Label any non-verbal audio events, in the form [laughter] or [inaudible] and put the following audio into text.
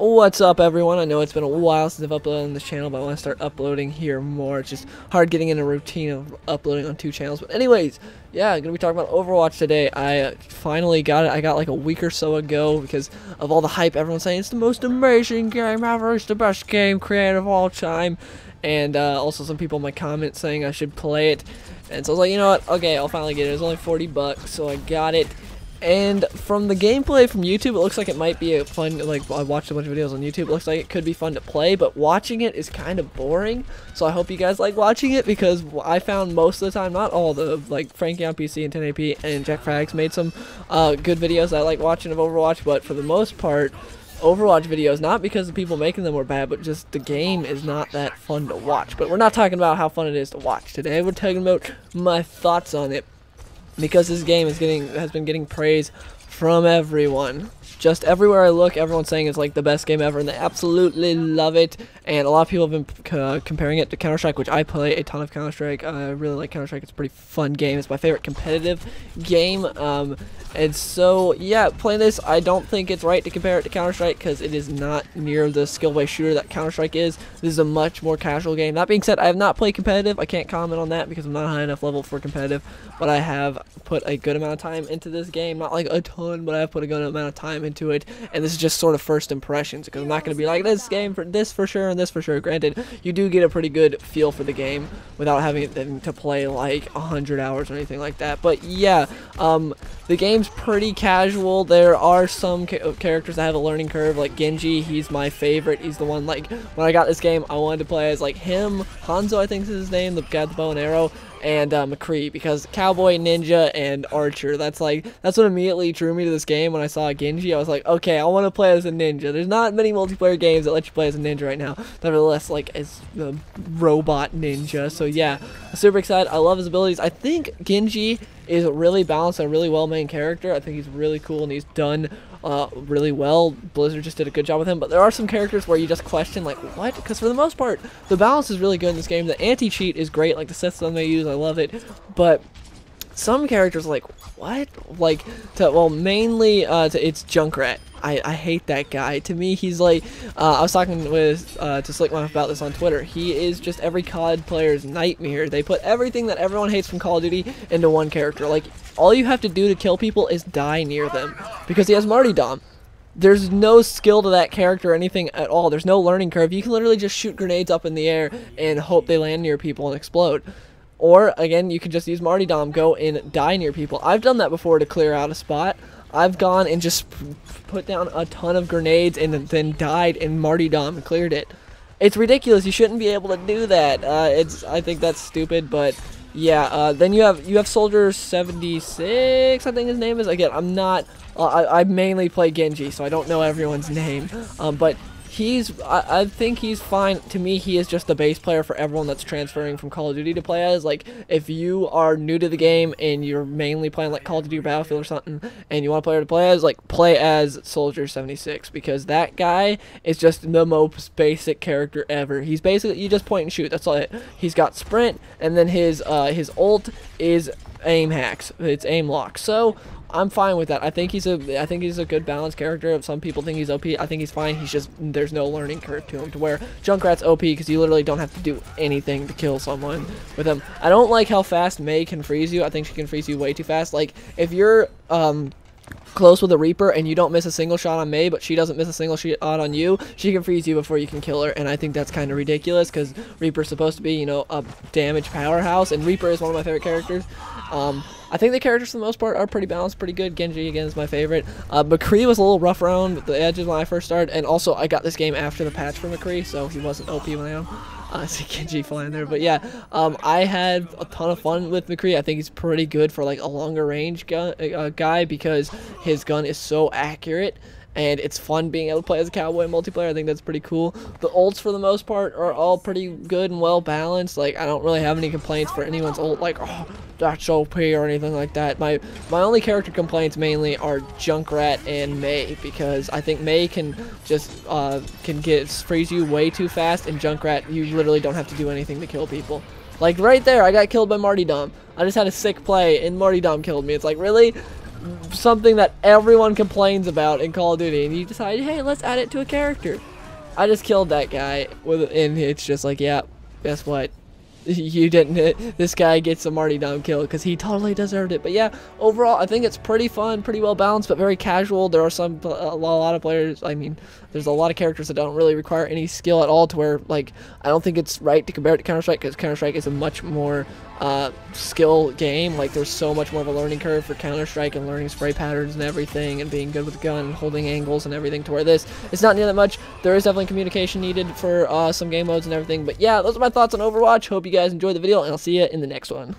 What's up everyone? I know it's been a while since I've uploaded on this channel, but I want to start uploading here more. It's just hard getting in a routine of uploading on two channels. But anyways, yeah, I'm going to be talking about Overwatch today. I uh, finally got it. I got like a week or so ago because of all the hype. Everyone's saying it's the most amazing game ever. It's the best game created of all time. And uh, also some people in my comments saying I should play it. And so I was like, you know what? Okay, I'll finally get it. It was only 40 bucks, so I got it. And from the gameplay from YouTube, it looks like it might be a fun, like, I watched a bunch of videos on YouTube, it looks like it could be fun to play, but watching it is kind of boring, so I hope you guys like watching it, because I found most of the time, not all the, like, Frankie on PC and 1080p and Jack Frags made some uh, good videos I like watching of Overwatch, but for the most part, Overwatch videos, not because the people making them were bad, but just the game is not that fun to watch. But we're not talking about how fun it is to watch today, we're talking about my thoughts on it because this game is getting has been getting praise from everyone. Just everywhere I look, everyone's saying it's like the best game ever, and they absolutely love it. And a lot of people have been uh, comparing it to Counter Strike, which I play a ton of Counter Strike. I really like Counter Strike; it's a pretty fun game. It's my favorite competitive game. Um, and so, yeah, playing this, I don't think it's right to compare it to Counter Strike because it is not near the skill-based shooter that Counter Strike is. This is a much more casual game. That being said, I have not played competitive. I can't comment on that because I'm not high enough level for competitive, but I have put a good amount of time into this game. Not like a ton, but I have put a good amount of time into it. And this is just sort of first impressions because I'm not going to be like this game for this for sure and this for sure. Granted, you do get a pretty good feel for the game without having to play like 100 hours or anything like that. But yeah, um, the game's pretty casual. There are some ca characters that have a learning curve, like Genji. He's my favorite. He's the one, like, when I got this game, I wanted to play as, like, him. Hanzo, I think is his name, the guy with the bow and arrow and uh, McCree because Cowboy, Ninja, and Archer. That's like that's what immediately drew me to this game when I saw Genji. I was like, okay, I want to play as a ninja. There's not many multiplayer games that let you play as a ninja right now. Nevertheless, like as the robot ninja. So yeah, super excited. I love his abilities. I think Genji is really balanced and really well made character. I think he's really cool and he's done uh, really well. Blizzard just did a good job with him, but there are some characters where you just question, like, what? Because for the most part, the balance is really good in this game. The anti-cheat is great, like the system they use, I love it, but some characters like what like to well mainly uh to, it's junkrat I, I hate that guy to me he's like uh, i was talking with uh to slick about this on twitter he is just every cod player's nightmare they put everything that everyone hates from call of duty into one character like all you have to do to kill people is die near them because he has martyrdom there's no skill to that character or anything at all. There's no learning curve. You can literally just shoot grenades up in the air and hope they land near people and explode. Or, again, you can just use Martyrdom, go and die near people. I've done that before to clear out a spot. I've gone and just put down a ton of grenades and then died in Martyrdom and cleared it. It's ridiculous. You shouldn't be able to do that. Uh, it's I think that's stupid, but yeah. Uh, then you have you have Soldier 76, I think his name is. Again, I'm not. Uh, I, I mainly play Genji, so I don't know everyone's [laughs] name. Um, but he's I, I, think he's fine. To me he is just the base player for everyone that's transferring from call of duty to play as. Like if you are new to the game and you're mainly playing like call of duty or battlefield or something and you want a player to play as like play as soldier 76 because that guy is just the most basic character ever. He's basically you just point and shoot that's all it he's got sprint and then his uh his ult is aim hacks it's aim lock. So I'm fine with that. I think he's a I think he's a good balanced character. Some people think he's OP. I think he's fine. He's just there's no learning curve to him to where Junkrat's OP because you literally don't have to do anything to kill someone with him. I don't like how fast Mei can freeze you. I think she can freeze you way too fast. Like if you're um close with a Reaper and you don't miss a single shot on Mei, but she doesn't miss a single shot on you, she can freeze you before you can kill her. And I think that's kind of ridiculous because Reaper's supposed to be, you know, a damage powerhouse, and Reaper is one of my favorite characters. Um, I think the characters for the most part are pretty balanced, pretty good. Genji again is my favorite. Uh, McCree was a little rough around the edges when I first started, and also I got this game after the patch for McCree, so he wasn't OP when I am. [laughs] I see Genji flying there, but yeah, um, I had a ton of fun with McCree. I think he's pretty good for like a longer range gun, uh, guy because his gun is so accurate and it's fun being able to play as a cowboy in multiplayer. I think that's pretty cool. The ults, for the most part, are all pretty good and well balanced. Like, I don't really have any complaints for anyone's ult, like, oh, that's OP or anything like that. My my only character complaints mainly are Junkrat and Mei, because I think Mei can just, uh, can get, freeze you way too fast, and Junkrat, you literally don't have to do anything to kill people. Like, right there, I got killed by Martyrdom. I just had a sick play, and Martyrdom killed me. It's like, really? Something that everyone complains about in Call of Duty, and you decide, hey, let's add it to a character. I just killed that guy with, and it's just like, yeah, guess what? [laughs] You didn't. [laughs] This guy gets a Martyrdom kill because he totally deserved it. But yeah, overall, I think it's pretty fun, pretty well balanced, but very casual. There are some a lot of players. I mean, there's a lot of characters that don't really require any skill at all. To where like I don't think it's right to compare it to Counter Strike because Counter Strike is a much more uh, skill game. Like there's so much more of a learning curve for Counter Strike and learning spray patterns and everything, and being good with the gun, and holding angles and everything. To where this it's not near that much. There is definitely communication needed for uh, some game modes and everything. But yeah, those are my thoughts on Overwatch. Hope you guys enjoyed the video, and I'll see you in the next one.